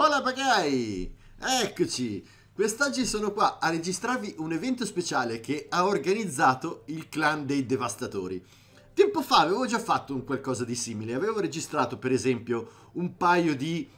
Hola Pagai! Eccoci! Quest'oggi sono qua a registrarvi un evento speciale che ha organizzato il clan dei devastatori. Tempo fa avevo già fatto un qualcosa di simile, avevo registrato per esempio un paio di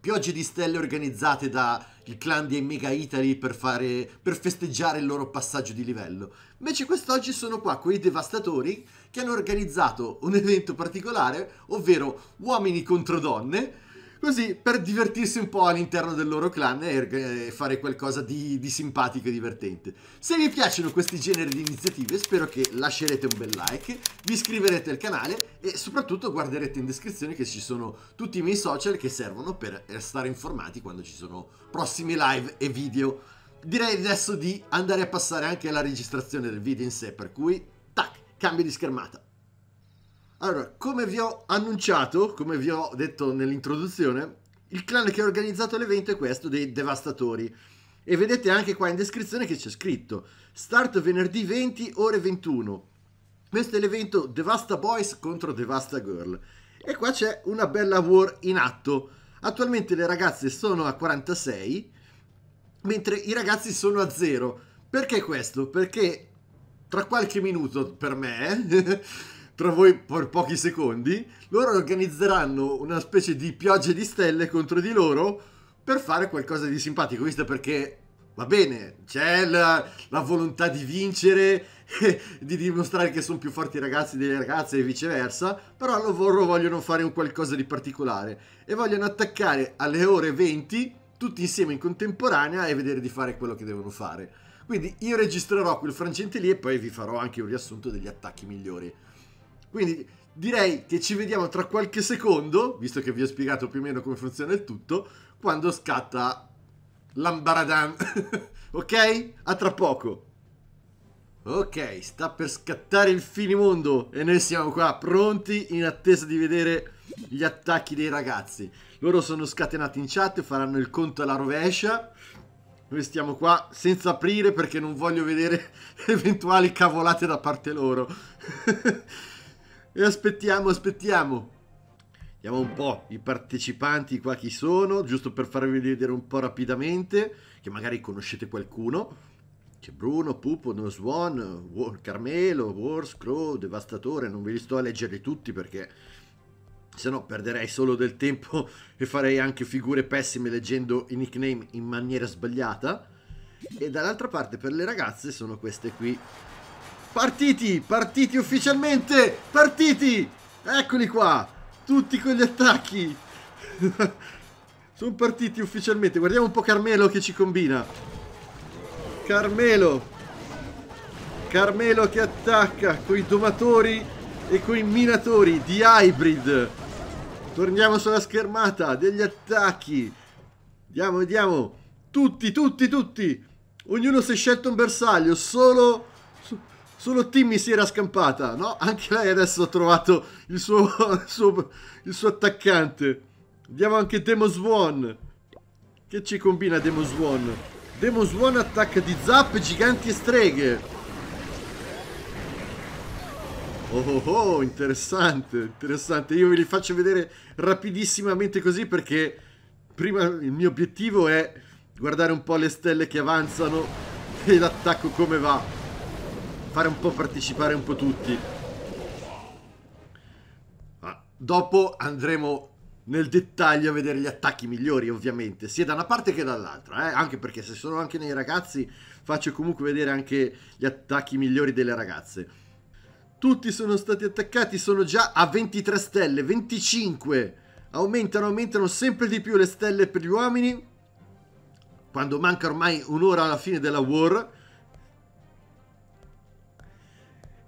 piogge di stelle organizzate dal clan di Mega Italy per, fare, per festeggiare il loro passaggio di livello. Invece quest'oggi sono qua con i devastatori che hanno organizzato un evento particolare, ovvero uomini contro donne, Così per divertirsi un po' all'interno del loro clan e fare qualcosa di, di, simpatico e divertente. Se vi piacciono questi generi di iniziative spero che lascerete un bel like, vi iscriverete al canale e soprattutto guarderete in descrizione che ci sono tutti i miei social che servono per stare informati quando ci sono prossimi live e video. Direi adesso di andare a passare anche alla registrazione del video in sé, per cui tac, cambio di schermata. Allora, come vi ho annunciato, come vi ho detto nell'introduzione, il clan che ha organizzato l'evento è questo dei Devastatori. E vedete anche qua in descrizione che c'è scritto Start venerdì 20 ore 21. Questo è l'evento Devasta Boys contro Devasta Girl. E qua c'è una bella war in atto. Attualmente le ragazze sono a 46, mentre i ragazzi sono a 0. Perché questo? Perché tra qualche minuto per me tra voi per pochi secondi, loro organizzeranno una specie di pioggia di stelle contro di loro per fare qualcosa di simpatico, visto perché va bene, c'è la, la volontà di vincere, di dimostrare che sono più forti i ragazzi delle ragazze e viceversa, però loro vogliono fare un qualcosa di particolare e vogliono attaccare alle ore 20 tutti insieme in contemporanea e vedere di fare quello che devono fare. Quindi io registrerò quel frangente lì e poi vi farò anche un riassunto degli attacchi migliori. Quindi direi che ci vediamo tra qualche secondo, visto che vi ho spiegato più o meno come funziona il tutto, quando scatta l'ambaradan. ok? A tra poco. Ok, sta per scattare il finimondo e noi siamo qua pronti in attesa di vedere gli attacchi dei ragazzi. Loro sono scatenati in chat, faranno il conto alla rovescia. Noi stiamo qua senza aprire perché non voglio vedere eventuali cavolate da parte loro. E aspettiamo, aspettiamo. Vediamo un po' i partecipanti qua chi sono, giusto per farvi vedere un po' rapidamente, che magari conoscete qualcuno. C'è Bruno, Pupo, No Swan, War, Carmelo, Wars, Crow, Devastatore, non ve li sto a leggere tutti perché se no perderei solo del tempo e farei anche figure pessime leggendo i nickname in maniera sbagliata. E dall'altra parte per le ragazze sono queste qui. Partiti, partiti ufficialmente, partiti! Eccoli qua, tutti con gli attacchi. Sono partiti ufficialmente, guardiamo un po' Carmelo che ci combina. Carmelo. Carmelo che attacca con i domatori e con i minatori di Hybrid. Torniamo sulla schermata degli attacchi. Vediamo, vediamo. Tutti, tutti, tutti. Ognuno si è scelto un bersaglio, solo Solo Timmy si era scampata, no? Anche lei adesso ha trovato il suo, il suo, il suo attaccante. Vediamo anche Demo Swan. Che ci combina Demo Swan? Demo Swan attacca di zap, giganti e streghe. Oh oh oh, interessante, interessante. Io ve li faccio vedere rapidissimamente così perché prima il mio obiettivo è guardare un po' le stelle che avanzano e l'attacco come va fare un po' partecipare un po' tutti. Ma dopo andremo nel dettaglio a vedere gli attacchi migliori, ovviamente, sia da una parte che dall'altra, eh? anche perché se sono anche nei ragazzi faccio comunque vedere anche gli attacchi migliori delle ragazze. Tutti sono stati attaccati, sono già a 23 stelle, 25. Aumentano, aumentano sempre di più le stelle per gli uomini. Quando manca ormai un'ora alla fine della war,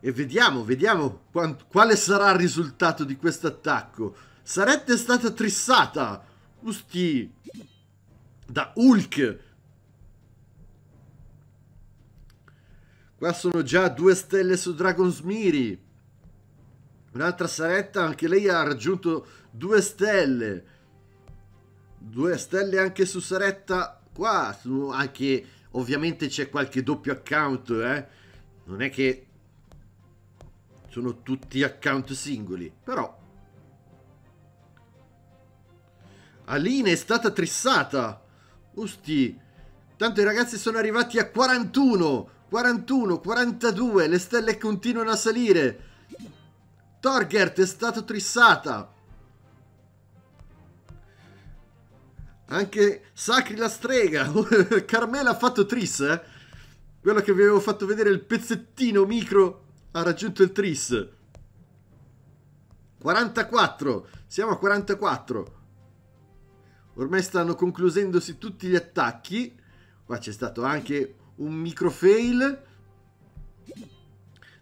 e vediamo, vediamo quale sarà il risultato di questo attacco. Sarette stata trissata. Usti. Da Hulk. Qua sono già due stelle su Dragon's Miri. Un'altra saretta, anche lei ha raggiunto due stelle. Due stelle anche su saretta qua. Anche ovviamente c'è qualche doppio account, eh. Non è che sono tutti account singoli, però... Alina è stata trissata. Usti. Tanto i ragazzi sono arrivati a 41. 41, 42. Le stelle continuano a salire. Torgert è stata trissata. Anche Sacri la strega. Carmela ha fatto tris, eh. Quello che vi avevo fatto vedere, il pezzettino micro, ha raggiunto il tris. 44. Siamo a 44. Ormai stanno concludendosi tutti gli attacchi. Qua c'è stato anche un micro fail.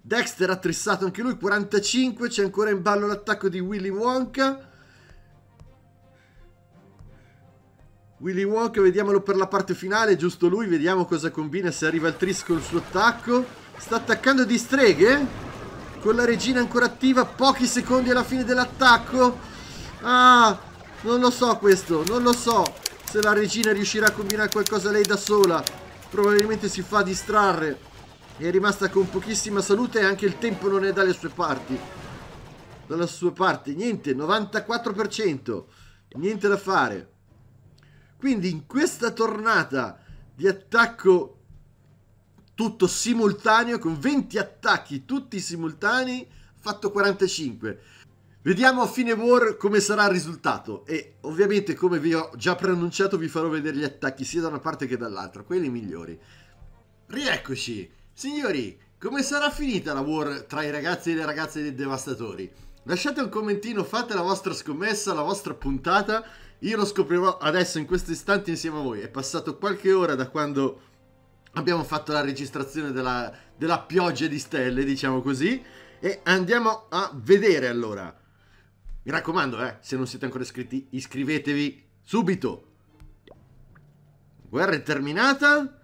Dexter ha trissato anche lui, 45. C'è ancora in ballo l'attacco di Willy Wonka. Willy Wonka, vediamolo per la parte finale, giusto lui, vediamo cosa combina se arriva il tris con il suo attacco. Sta attaccando di streghe? Con la regina ancora attiva, pochi secondi alla fine dell'attacco. Ah, non lo so questo, non lo so se la regina riuscirà a combinare qualcosa lei da sola. Probabilmente si fa distrarre. È rimasta con pochissima salute e anche il tempo non è dalle sue parti. Dalla sua parte, niente, 94%. Niente da fare. Quindi in questa tornata di attacco tutto simultaneo, con 20 attacchi tutti simultanei, fatto 45. Vediamo a fine war come sarà il risultato e ovviamente come vi ho già preannunciato vi farò vedere gli attacchi sia da una parte che dall'altra, quelli migliori. Rieccoci! Signori, come sarà finita la war tra i ragazzi e le ragazze dei devastatori? Lasciate un commentino, fate la vostra scommessa, la vostra puntata. Io lo scoprirò adesso in questo istante insieme a voi. È passato qualche ora da quando abbiamo fatto la registrazione della, della pioggia di stelle, diciamo così. E andiamo a vedere allora. Mi raccomando, eh, se non siete ancora iscritti, iscrivetevi subito. Guerra è terminata.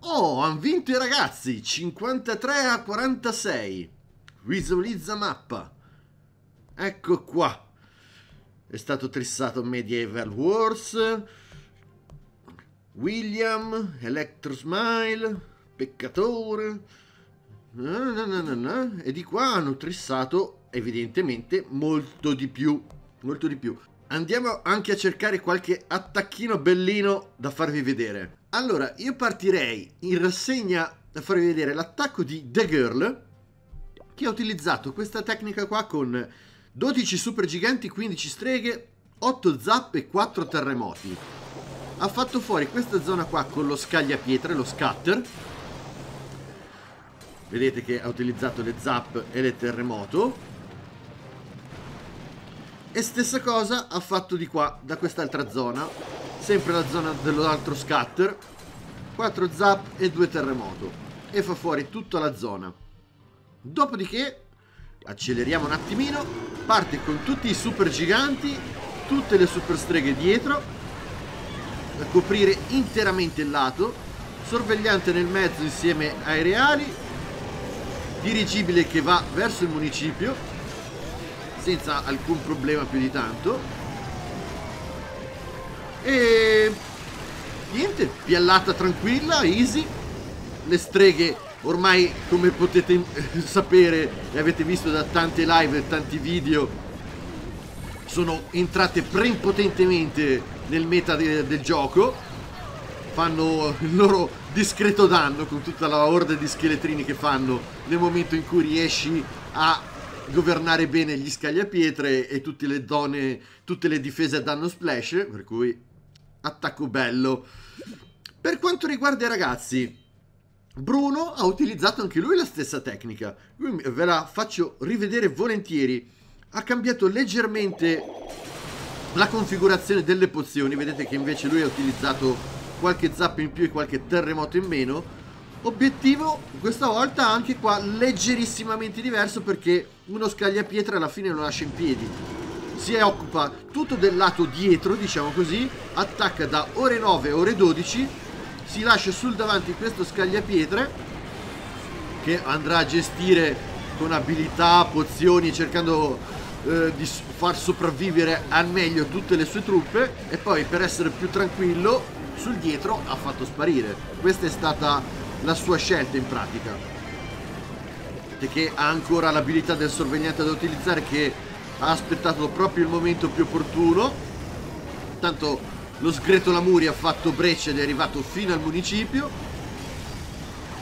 Oh, hanno vinto i ragazzi, 53 a 46. Visualizza mappa. Ecco qua. È stato trissato Medieval Wars. William, Electro Smile, Peccatore. No, no, no, E di qua hanno trissato evidentemente molto di più. Molto di più. Andiamo anche a cercare qualche attacchino bellino da farvi vedere. Allora, io partirei in rassegna a farvi vedere l'attacco di The Girl, che ha utilizzato questa tecnica qua con 12 super giganti, 15 streghe, 8 zap e 4 terremoti. Ha fatto fuori questa zona qua con lo scagliapietre, lo scatter. Vedete che ha utilizzato le zap e le terremoto. E stessa cosa ha fatto di qua, da quest'altra zona. Sempre la zona dell'altro scatter. 4 zap e 2 terremoto. E fa fuori tutta la zona. Dopodiché, acceleriamo un attimino. Parte con tutti i super giganti, tutte le super streghe dietro. Da coprire interamente il lato. Sorvegliante nel mezzo insieme ai reali. Dirigibile che va verso il municipio senza alcun problema più di tanto e niente, piallata tranquilla, easy le streghe ormai come potete sapere e avete visto da tante live e tanti video sono entrate prepotentemente nel meta de del gioco fanno il loro discreto danno con tutta la orde di scheletrini che fanno nel momento in cui riesci a governare bene gli scagliapietre e tutte le zone, tutte le difese a danno splash, per cui attacco bello. Per quanto riguarda i ragazzi, Bruno ha utilizzato anche lui la stessa tecnica, ve la faccio rivedere volentieri. Ha cambiato leggermente la configurazione delle pozioni, vedete che invece lui ha utilizzato qualche zappa in più e qualche terremoto in meno, Obiettivo questa volta anche qua leggerissimamente diverso perché uno scagliapietra alla fine lo lascia in piedi. Si occupa tutto del lato dietro, diciamo così, attacca da ore 9 a ore 12, si lascia sul davanti questo scagliapietre che andrà a gestire con abilità, pozioni, cercando eh, di far sopravvivere al meglio tutte le sue truppe e poi per essere più tranquillo sul dietro ha fatto sparire. Questa è stata la sua scelta in pratica che ha ancora l'abilità del sorvegliante da utilizzare che ha aspettato proprio il momento più opportuno Tanto lo sgreto Lamuri ha fatto breccia ed è arrivato fino al municipio.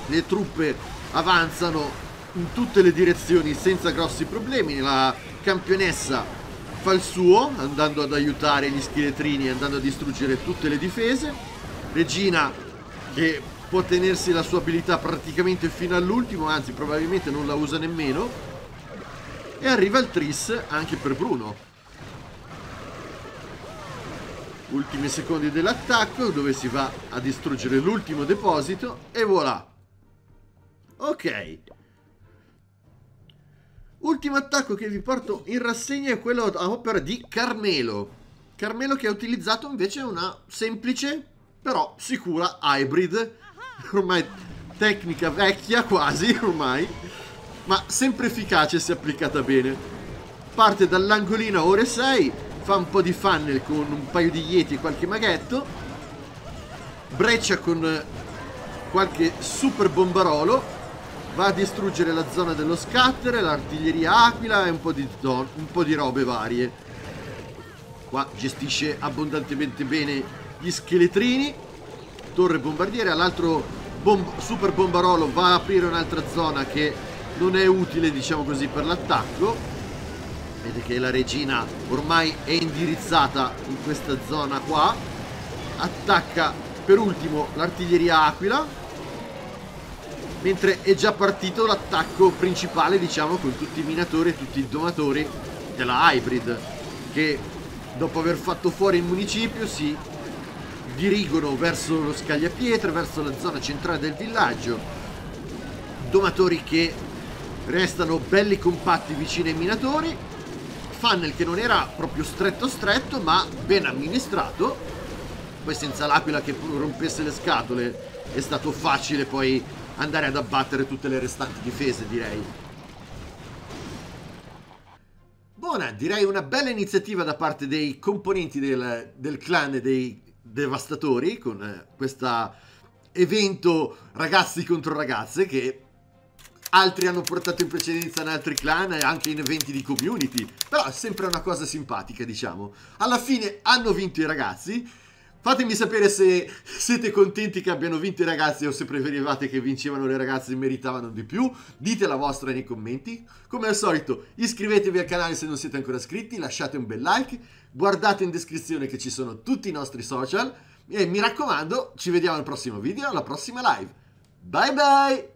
Le truppe avanzano in tutte le direzioni senza grossi problemi. La campionessa fa il suo, andando ad aiutare gli scheletrini, andando a distruggere tutte le difese. Regina che può tenersi la sua abilità praticamente fino all'ultimo, anzi probabilmente non la usa nemmeno. E arriva il tris anche per Bruno. Ultimi secondi dell'attacco dove si va a distruggere l'ultimo deposito e voilà. Ok. Ultimo attacco che vi porto in rassegna è quello a opera di Carmelo. Carmelo che ha utilizzato invece una semplice, però sicura hybrid. Ormai tecnica vecchia quasi, ormai. Ma sempre efficace se applicata bene. Parte dall'angolino ore 6, fa un po' di funnel con un paio di yeti e qualche maghetto. Breccia con qualche super bombarolo va a distruggere la zona dello scatter, l'artiglieria aquila e un po' di, un po di robe varie. Qua gestisce abbondantemente bene gli scheletrini. Torre bombardiere, all'altro bom super bombarolo va a aprire un'altra zona che non è utile, diciamo così, per l'attacco. Vedete che la regina ormai è indirizzata in questa zona qua. Attacca per ultimo l'artiglieria aquila mentre è già partito l'attacco principale diciamo con tutti i minatori e tutti i domatori della hybrid che dopo aver fatto fuori il municipio si dirigono verso lo scagliapietre verso la zona centrale del villaggio. Domatori che restano belli compatti vicino ai minatori. Funnel che non era proprio stretto stretto ma ben amministrato. Poi senza l'aquila che rompesse le scatole è stato facile poi andare ad abbattere tutte le restanti difese, direi. Buona, direi una bella iniziativa da parte dei componenti del, del clan dei devastatori con eh, questo evento ragazzi contro ragazze che altri hanno portato in precedenza in altri clan e anche in eventi di community però è sempre una cosa simpatica diciamo alla fine hanno vinto i ragazzi Fatemi sapere se siete contenti che abbiano vinto i ragazzi o se preferivate che vincevano le ragazze e meritavano di più. Dite la vostra nei commenti. Come al solito iscrivetevi al canale se non siete ancora iscritti, lasciate un bel like, guardate in descrizione che ci sono tutti i nostri social e mi raccomando ci vediamo al prossimo video, alla prossima live. Bye bye!